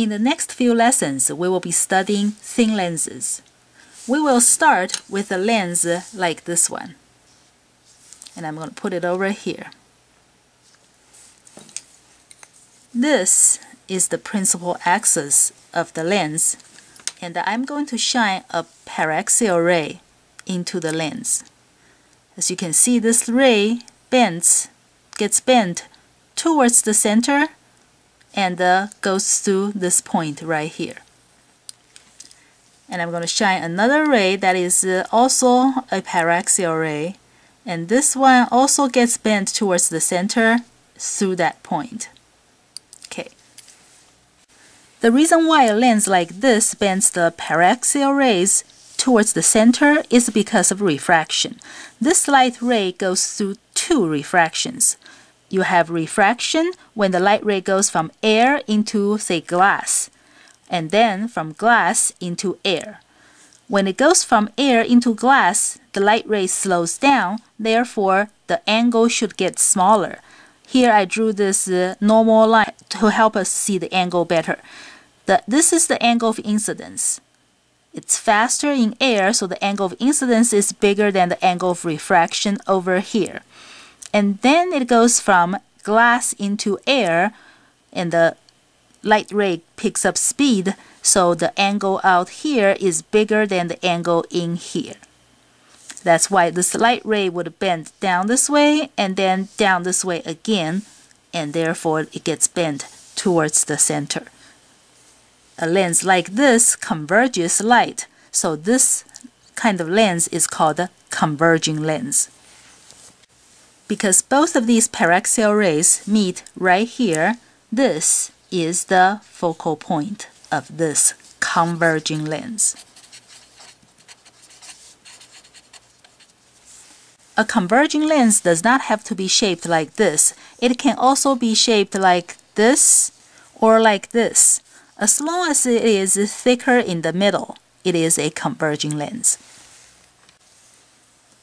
In the next few lessons, we will be studying thin lenses. We will start with a lens like this one. And I'm going to put it over here. This is the principal axis of the lens and I'm going to shine a paraxial ray into the lens. As you can see this ray bends, gets bent towards the center and uh, goes through this point right here. And I'm going to shine another ray that is uh, also a paraxial ray. And this one also gets bent towards the center through that point. Okay. The reason why a lens like this bends the paraxial rays towards the center is because of refraction. This light ray goes through two refractions. You have refraction when the light ray goes from air into, say, glass, and then from glass into air. When it goes from air into glass, the light ray slows down, therefore, the angle should get smaller. Here I drew this uh, normal line to help us see the angle better. The, this is the angle of incidence. It's faster in air, so the angle of incidence is bigger than the angle of refraction over here and then it goes from glass into air and the light ray picks up speed so the angle out here is bigger than the angle in here. That's why this light ray would bend down this way and then down this way again and therefore it gets bent towards the center. A lens like this converges light so this kind of lens is called a converging lens because both of these paraxial rays meet right here, this is the focal point of this converging lens. A converging lens does not have to be shaped like this. It can also be shaped like this or like this. As long as it is thicker in the middle, it is a converging lens.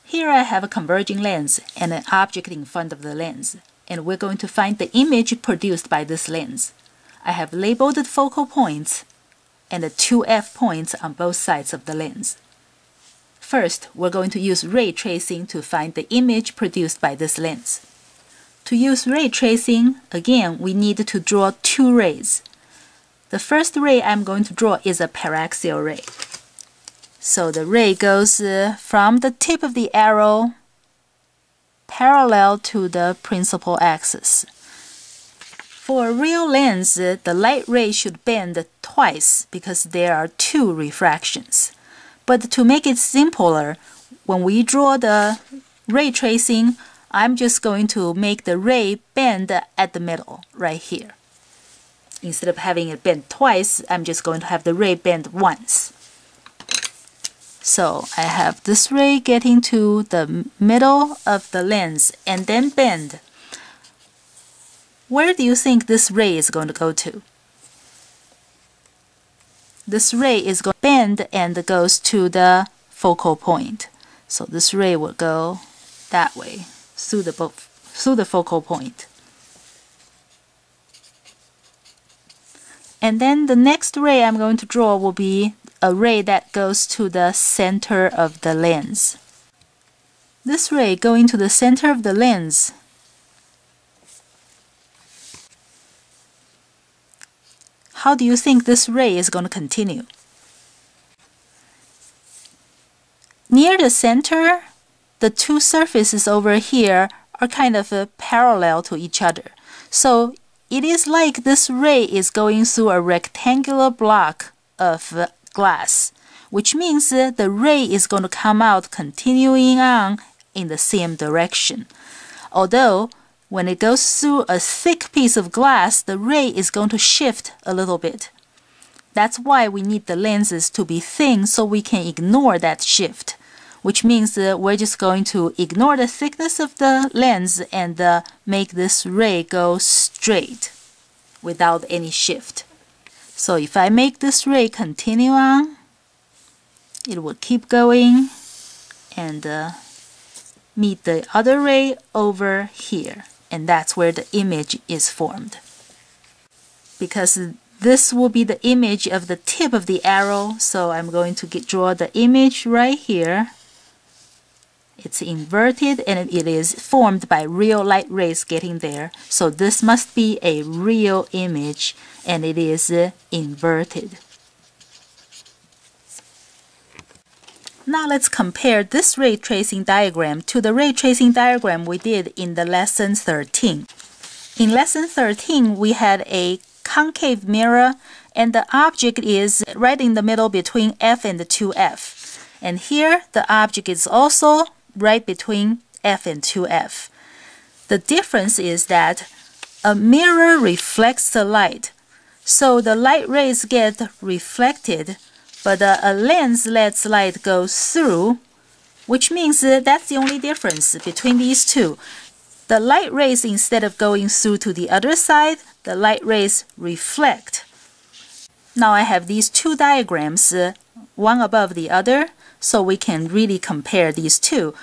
Here I have a converging lens and an object in front of the lens, and we're going to find the image produced by this lens. I have labeled the focal points and the two f points on both sides of the lens. First, we're going to use ray tracing to find the image produced by this lens. To use ray tracing, again, we need to draw two rays. The first ray I'm going to draw is a paraxial ray. So the ray goes uh, from the tip of the arrow parallel to the principal axis. For a real lens, uh, the light ray should bend twice because there are two refractions. But to make it simpler, when we draw the ray tracing, I'm just going to make the ray bend at the middle, right here. Instead of having it bend twice, I'm just going to have the ray bend once. So I have this ray getting to the middle of the lens and then bend. Where do you think this ray is going to go to? This ray is going to bend and goes to the focal point. So this ray will go that way through the, through the focal point. And then the next ray I'm going to draw will be a ray that goes to the center of the lens. This ray going to the center of the lens How do you think this ray is going to continue? Near the center, the two surfaces over here are kind of uh, parallel to each other. So it is like this ray is going through a rectangular block of glass, which means the ray is going to come out continuing on in the same direction. Although when it goes through a thick piece of glass, the ray is going to shift a little bit. That's why we need the lenses to be thin so we can ignore that shift, which means uh, we're just going to ignore the thickness of the lens and uh, make this ray go straight without any shift. So if I make this ray continue on, it will keep going and uh, meet the other ray over here. And that's where the image is formed. Because this will be the image of the tip of the arrow. So I'm going to get, draw the image right here. It's inverted and it is formed by real light rays getting there. So this must be a real image and it is inverted. Now let's compare this ray tracing diagram to the ray tracing diagram we did in the lesson 13. In lesson 13, we had a concave mirror and the object is right in the middle between F and 2F. And here the object is also right between F and 2F. The difference is that a mirror reflects the light. So the light rays get reflected but uh, a lens lets light go through, which means uh, that's the only difference between these two. The light rays, instead of going through to the other side, the light rays reflect. Now I have these two diagrams, uh, one above the other, so we can really compare these two.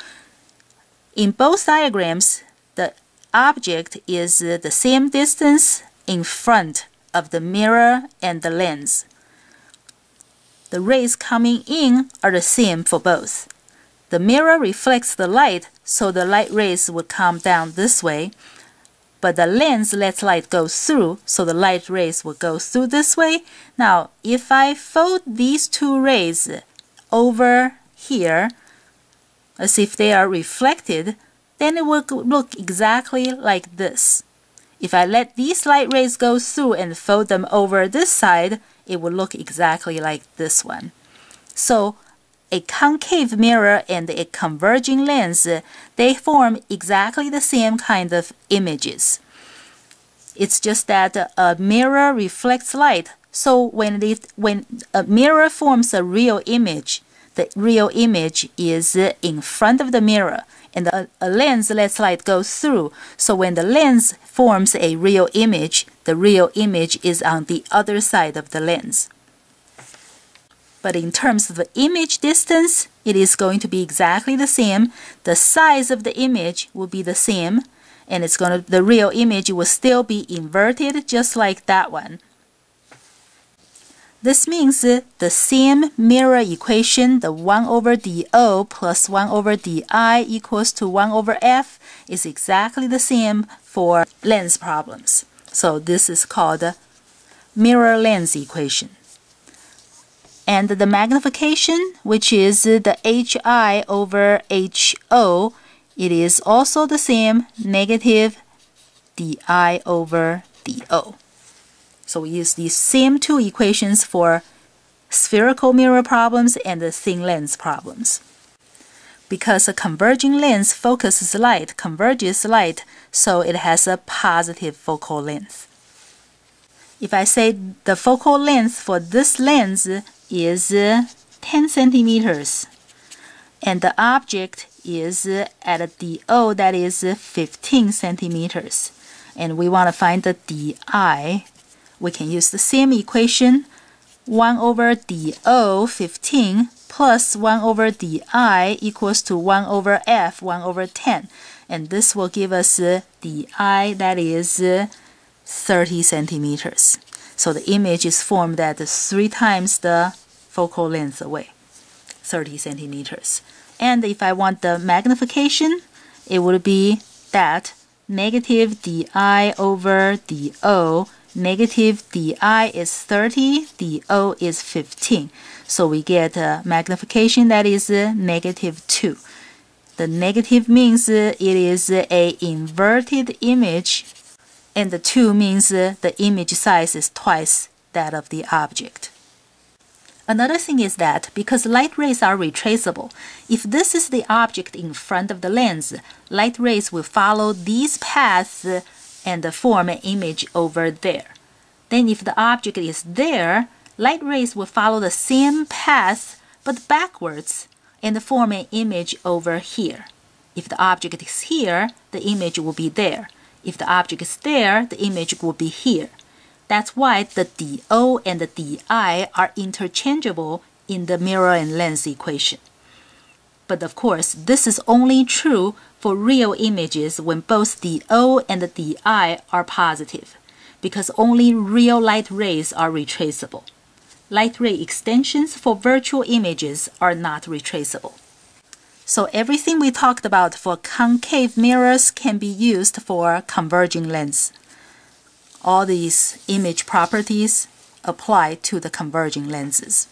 In both diagrams, the object is the same distance in front of the mirror and the lens the rays coming in are the same for both. The mirror reflects the light, so the light rays would come down this way. But the lens lets light go through, so the light rays will go through this way. Now, if I fold these two rays over here, as if they are reflected, then it will look exactly like this. If I let these light rays go through and fold them over this side, it will look exactly like this one. So a concave mirror and a converging lens, they form exactly the same kind of images. It's just that a mirror reflects light. So when, when a mirror forms a real image, the real image is in front of the mirror and a, a lens lets light go through. So when the lens forms a real image, the real image is on the other side of the lens. But in terms of the image distance, it is going to be exactly the same. The size of the image will be the same, and it's going to the real image will still be inverted just like that one. This means the same mirror equation, the 1 over dO plus 1 over di equals to 1 over f, is exactly the same for lens problems. So this is called the mirror lens equation. And the magnification, which is the HI over HO, it is also the same, negative DI over DO. So we use these same two equations for spherical mirror problems and the thin lens problems. Because a converging lens focuses light, converges light, so it has a positive focal length. If I say the focal length for this lens is 10 centimeters, and the object is at a DO that is 15 centimeters, and we want to find the DI we can use the same equation 1 over dO 15 plus 1 over di equals to 1 over f 1 over 10 and this will give us di that is uh, 30 centimeters. So the image is formed at 3 times the focal length away 30 centimeters. And if I want the magnification it would be that negative di over dO Negative di is 30, do is 15. So we get a magnification that is uh, negative 2. The negative means uh, it is a inverted image and the 2 means uh, the image size is twice that of the object. Another thing is that because light rays are retraceable, if this is the object in front of the lens, light rays will follow these paths and form an image over there. Then if the object is there, light rays will follow the same path but backwards and form an image over here. If the object is here, the image will be there. If the object is there, the image will be here. That's why the DO and the DI are interchangeable in the mirror and lens equation. But of course, this is only true for real images when both the O and the DI are positive. because only real light rays are retraceable. Light ray extensions for virtual images are not retraceable. So everything we talked about for concave mirrors can be used for converging lens. All these image properties apply to the converging lenses.